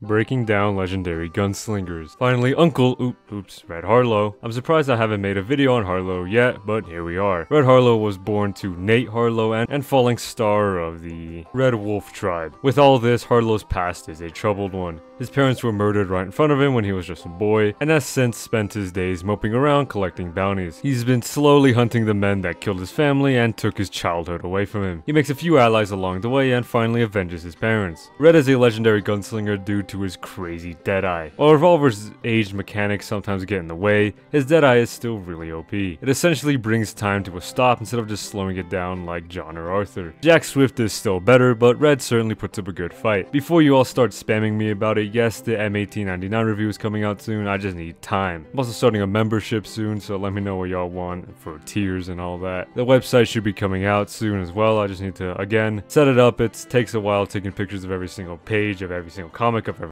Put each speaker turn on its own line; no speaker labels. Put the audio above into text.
Breaking down legendary gunslingers. Finally, Uncle, oop, oops, Red Harlow. I'm surprised I haven't made a video on Harlow yet, but here we are. Red Harlow was born to Nate Harlow and, and falling star of the Red Wolf tribe. With all this, Harlow's past is a troubled one. His parents were murdered right in front of him when he was just a boy, and has since spent his days moping around collecting bounties. He's been slowly hunting the men that killed his family and took his childhood away from him. He makes a few allies along the way and finally avenges his parents. Red is a legendary gunslinger due to his crazy Deadeye. While Revolver's aged mechanics sometimes get in the way, his Deadeye is still really OP. It essentially brings time to a stop instead of just slowing it down like John or Arthur. Jack Swift is still better, but Red certainly puts up a good fight. Before you all start spamming me about it, yes, the M1899 review is coming out soon, I just need time. I'm also starting a membership soon, so let me know what y'all want for tiers and all that. The website should be coming out soon as well, I just need to, again, set it up. It takes a while taking pictures of every single page of every single comic I've